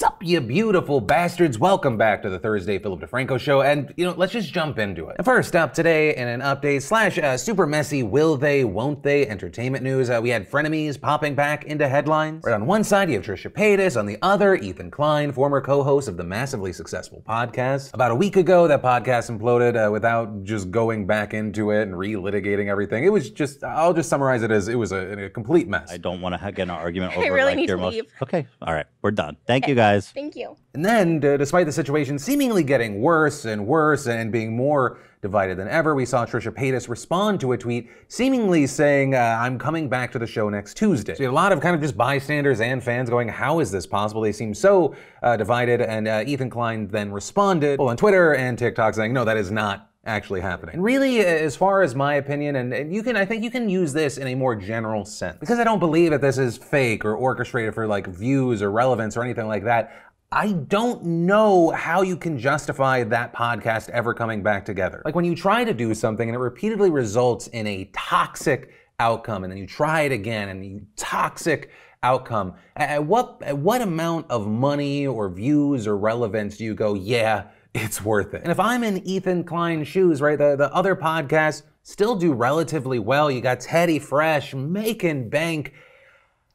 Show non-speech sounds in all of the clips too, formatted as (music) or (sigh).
Sup, you beautiful bastards. Welcome back to the Thursday Philip DeFranco show. And, you know, let's just jump into it. First up today, in an update slash uh, super messy will they, won't they entertainment news, uh, we had frenemies popping back into headlines. Right on one side, you have Trisha Paytas. On the other, Ethan Klein, former co host of the massively successful podcast. About a week ago, that podcast imploded uh, without just going back into it and relitigating everything. It was just, I'll just summarize it as it was a, a complete mess. I don't want to get an argument (laughs) I over really like need your to most. leave. Okay, all right, we're done. Thank you guys. Thank you. And then, d- despite the situation seemingly getting worse and worse and being more divided than ever, we saw Trisha Paytas respond to a tweet seemingly saying, uh, I'm coming back to the show next Tuesday. So had a lot of kind of just bystanders and fans going, How is this possible? They seem so uh, divided. And uh, Ethan Klein then responded, well, on Twitter and TikTok, saying, No, that is not actually happening. And really, as far as my opinion, and, and you can, I think you can use this in a more general sense. Because I don't believe that this is fake or orchestrated for like views or relevance or anything like that. I don't know how you can justify that podcast ever coming back together. Like when you try to do something and it repeatedly results in a toxic outcome, and then you try it again and you toxic outcome. At at what at what amount of money or views or relevance do you go, yeah, it's worth it? And if I'm in Ethan Klein's shoes, right, the, the other podcasts still do relatively well. You got Teddy Fresh making bank.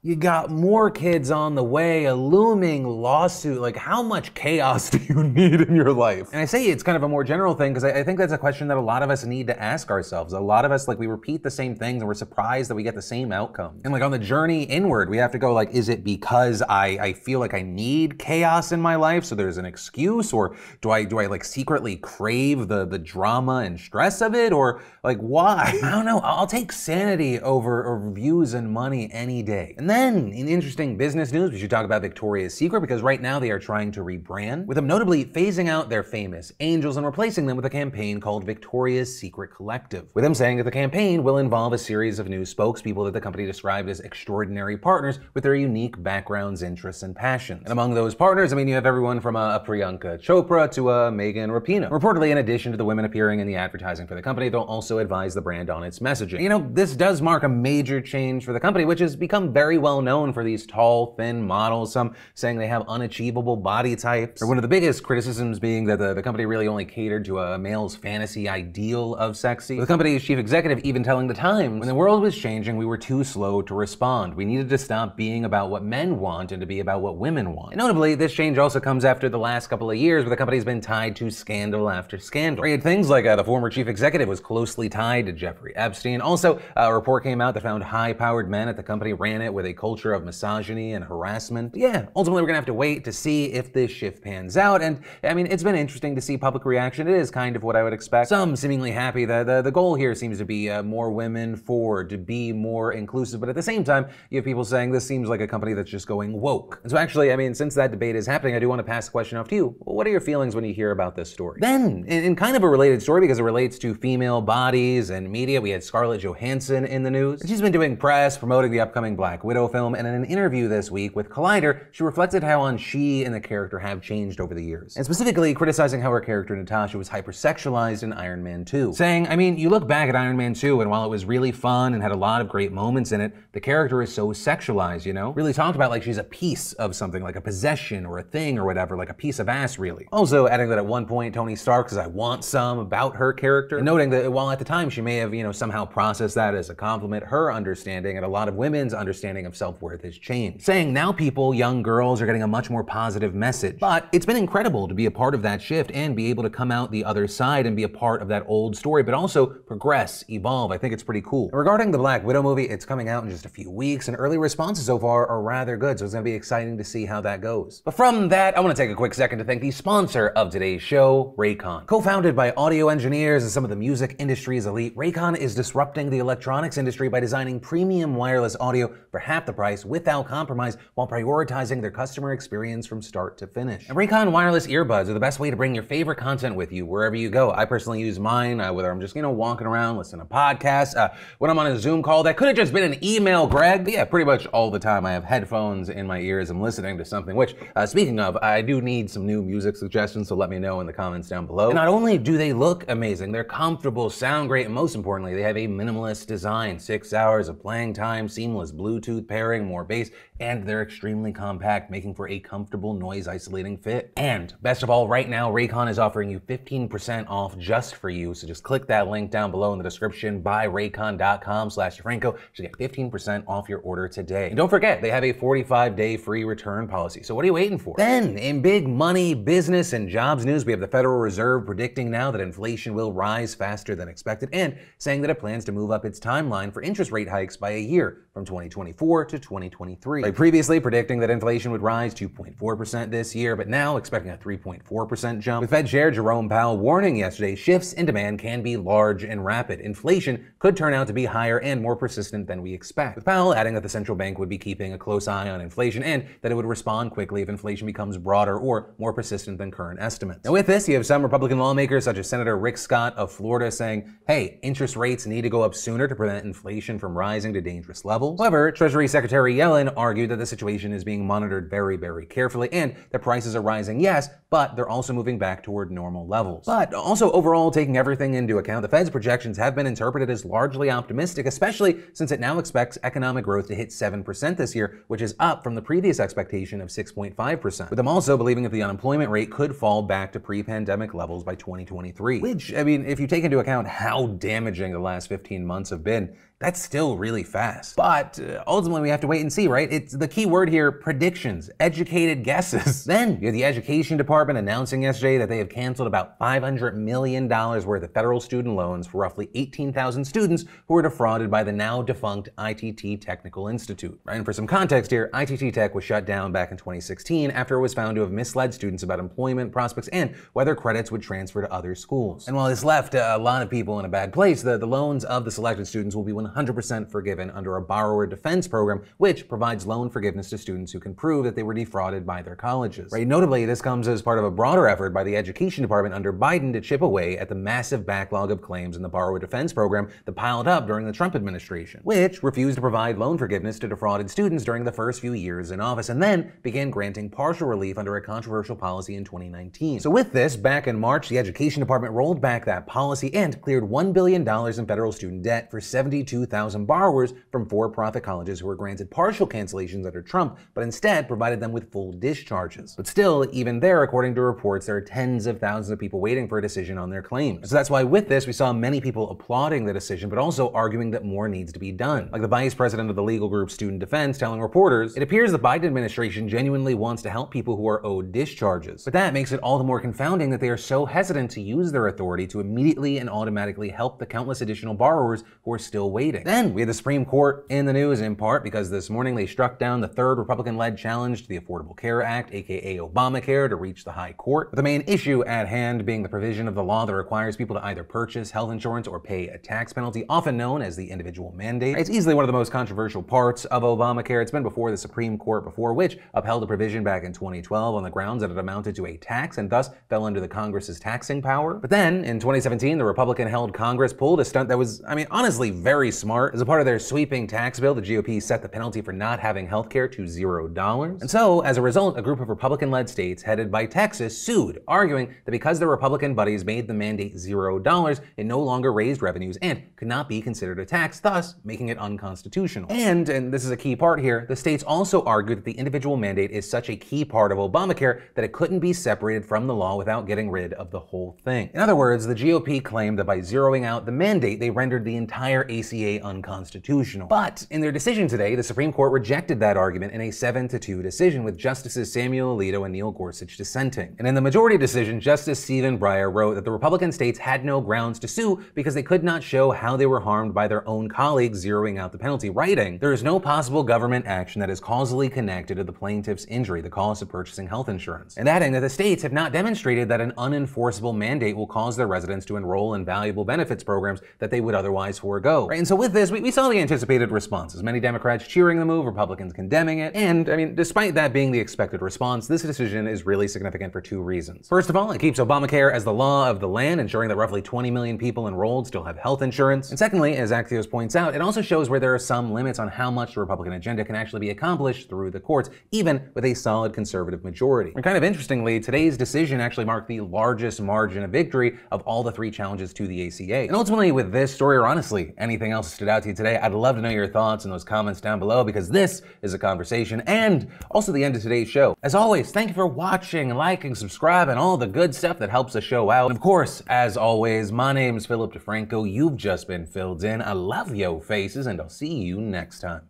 You got more kids on the way, a looming lawsuit. Like, how much chaos (laughs) do you need in your life? And I say it's kind of a more general thing because I, I think that's a question that a lot of us need to ask ourselves. A lot of us, like, we repeat the same things and we're surprised that we get the same outcome. And, like, on the journey inward, we have to go, like, is it because I, I feel like I need chaos in my life, so there's an excuse? Or do I, do I, like, secretly crave the, the drama and stress of it? Or, like, why? I don't know. I'll take sanity over, over views and money any day. And then, in interesting business news, we should talk about Victoria's Secret because right now they are trying to rebrand, with them notably phasing out their famous angels and replacing them with a campaign called Victoria's Secret Collective. With them saying that the campaign will involve a series of new spokespeople that the company described as extraordinary partners with their unique backgrounds, interests, and passions. And among those partners, I mean, you have everyone from a, a Priyanka Chopra to a Megan Rapinoe. Reportedly, in addition to the women appearing in the advertising for the company, they'll also advise the brand on its messaging. You know, this does mark a major change for the company, which has become very well known for these tall, thin models, some saying they have unachievable body types. Or one of the biggest criticisms being that the, the company really only catered to a male's fantasy ideal of sexy. The company's chief executive even telling the Times, when the world was changing, we were too slow to respond. We needed to stop being about what men want and to be about what women want. And notably, this change also comes after the last couple of years where the company's been tied to scandal after scandal. Things like uh, the former chief executive was closely tied to Jeffrey Epstein. Also, a report came out that found high-powered men at the company ran it with a culture of misogyny and harassment. But yeah, ultimately we're gonna have to wait to see if this shift pans out. And I mean, it's been interesting to see public reaction. It is kind of what I would expect. Some seemingly happy that the, the goal here seems to be uh, more women forward, to be more inclusive. But at the same time, you have people saying this seems like a company that's just going woke. And so actually, I mean, since that debate is happening, I do want to pass the question off to you. What are your feelings when you hear about this story? Then, in, in kind of a related story because it relates to female bodies and media, we had Scarlett Johansson in the news. She's been doing press promoting the upcoming Black Widow film, and in an interview this week with Collider, she reflected how on she and the character have changed over the years. And specifically criticizing how her character Natasha was hypersexualized in Iron Man 2. Saying, I mean, you look back at Iron Man 2, and while it was really fun and had a lot of great moments in it, the character is so sexualized, you know? Really talked about like she's a piece of something, like a possession or a thing or whatever, like a piece of ass, really. Also, adding that at one point, Tony Stark says, I want some about her character. And noting that while at the time she may have, you know, somehow processed that as a compliment, her understanding and a lot of women's understanding of self worth has changed. Saying now people, young girls, are getting a much more positive message. But it's been incredible to be a part of that shift and be able to come out the other side and be a part of that old story, but also progress, evolve. I think it's pretty cool. Regarding the Black Widow movie, it's coming out in just a few weeks, and early responses so far are rather good, so it's gonna be exciting to see how that goes. But from that, I wanna take a quick second to thank the sponsor of today's show, Raycon. Co founded by audio engineers and some of the music industry's elite, Raycon is disrupting the electronics industry by designing premium wireless audio for half the price without compromise while prioritizing their customer experience from start to finish. And Raycon wireless earbuds are the best way to bring your favorite content with you wherever you go. I personally use mine, uh, whether I'm just, you know, walking around, listening to podcasts, uh, when I'm on a Zoom call. That could have just been an email, Greg. But yeah, pretty much all the time I have headphones in my ears. I'm listening to something, which, uh, speaking of, I do need some new music suggestions, so let me know in the comments down below. And not only do they look amazing, they're comfortable, sound great, and most importantly, they have a minimalist design. Six hours of playing time, seamless Bluetooth Pairing, more bass, and they're extremely compact, making for a comfortable noise isolating fit. And best of all, right now, Raycon is offering you 15% off just for you. So just click that link down below in the description, buyraycon.com slash DeFranco to get 15% off your order today. And don't forget, they have a 45 day free return policy. So what are you waiting for? Then, in big money, business, and jobs news, we have the Federal Reserve predicting now that inflation will rise faster than expected and saying that it plans to move up its timeline for interest rate hikes by a year from 2024 to 2023. By previously predicting that inflation would rise 2.4% this year, but now expecting a 3.4% jump. With Fed Chair Jerome Powell warning yesterday shifts in demand can be large and rapid. Inflation could turn out to be higher and more persistent than we expect. With Powell adding that the central bank would be keeping a close eye on inflation and that it would respond quickly if inflation becomes broader or more persistent than current estimates. Now, with this, you have some Republican lawmakers, such as Senator Rick Scott of Florida, saying, hey, interest rates need to go up sooner to prevent inflation from rising to dangerous levels. However, Treasury Secretary Yellen argued that the situation is being monitored very, very carefully and that prices are rising, yes, but they're also moving back toward normal levels. But also, overall, taking everything into account, the Fed's projections have been interpreted as largely optimistic, especially since it now expects economic growth to hit 7% this year, which is up from the previous expectation of 6.5%. With them also believing that the unemployment rate could fall back to pre pandemic levels by 2023. Which, I mean, if you take into account how damaging the last 15 months have been, that's still really fast. But uh, ultimately, we have to wait and see, right? It's the key word here predictions, educated guesses. (laughs) then you have the Education Department announcing yesterday that they have canceled about $500 million worth of federal student loans for roughly 18,000 students who were defrauded by the now defunct ITT Technical Institute. Right? And for some context here, ITT Tech was shut down back in 2016 after it was found to have misled students about employment prospects and whether credits would transfer to other schools. And while this left uh, a lot of people in a bad place, the, the loans of the selected students will be 100% forgiven under a borrower defense program, which provides loan forgiveness to students who can prove that they were defrauded by their colleges. Right? Notably, this comes as part of a broader effort by the Education Department under Biden to chip away at the massive backlog of claims in the borrower defense program that piled up during the Trump administration, which refused to provide loan forgiveness to defrauded students during the first few years in office and then began granting partial relief under a controversial policy in 2019. So with this, back in March, the Education Department rolled back that policy and cleared $1 billion in federal student debt for 72 2,000 borrowers from for profit colleges who were granted partial cancellations under Trump, but instead provided them with full discharges. But still, even there, according to reports, there are tens of thousands of people waiting for a decision on their claims. So that's why with this, we saw many people applauding the decision, but also arguing that more needs to be done. Like the vice president of the legal group Student Defense telling reporters, it appears the Biden administration genuinely wants to help people who are owed discharges. But that makes it all the more confounding that they are so hesitant to use their authority to immediately and automatically help the countless additional borrowers who are still waiting. Then we had the Supreme Court in the news in part because this morning they struck down the third Republican led challenge to the Affordable Care Act, aka Obamacare, to reach the High Court. The main issue at hand being the provision of the law that requires people to either purchase health insurance or pay a tax penalty, often known as the individual mandate. It's easily one of the most controversial parts of Obamacare. It's been before the Supreme Court before, which upheld a provision back in 2012 on the grounds that it amounted to a tax and thus fell under the Congress's taxing power. But then in 2017, the Republican held Congress pulled a stunt that was, I mean, honestly very smart. As a part of their sweeping tax bill, the GOP set the penalty for not having health care to zero dollars. And so, as a result, a group of Republican led states headed by Texas sued, arguing that because their Republican buddies made the mandate zero dollars, it no longer raised revenues and could not be considered a tax, thus making it unconstitutional. And, and this is a key part here, the states also argued that the individual mandate is such a key part of Obamacare that it couldn't be separated from the law without getting rid of the whole thing. In other words, the GOP claimed that by zeroing out the mandate, they rendered the entire ACA unconstitutional. But in their decision today, the Supreme Court rejected that argument in a 7 to 2 decision with Justices Samuel Alito and Neil Gorsuch dissenting. And in the majority decision, Justice Stephen Breyer wrote that the Republican states had no grounds to sue because they could not show how they were harmed by their own colleagues zeroing out the penalty, writing, There is no possible government action that is causally connected to the plaintiff's injury, the cost of purchasing health insurance. And adding that the states have not demonstrated that an unenforceable mandate will cause their residents to enroll in valuable benefits programs that they would otherwise forego. Right? And so with this, we, we saw the anticipated responses. Many Democrats cheering the move, Republicans condemning it. And, I mean, despite that being the expected response, this decision is really significant for two reasons. First of all, it keeps Obamacare as the law of the land, ensuring that roughly 20 million people enrolled still have health insurance. And secondly, as Axios points out, it also shows where there are some limits on how much the Republican agenda can actually be accomplished through the courts, even with a solid conservative majority. And kind of interestingly, today's decision actually marked the largest margin of victory of all the three challenges to the ACA. And ultimately, with this story, or honestly anything else stood out to you today? I'd love to know your thoughts in those comments down below because this is a conversation and also the end of today's show. As always, thank you for watching, liking, subscribing, and all the good stuff that helps the show out. And of course, as always, my name's Philip DeFranco. You've just been filled in. I love yo faces, and I'll see you next time.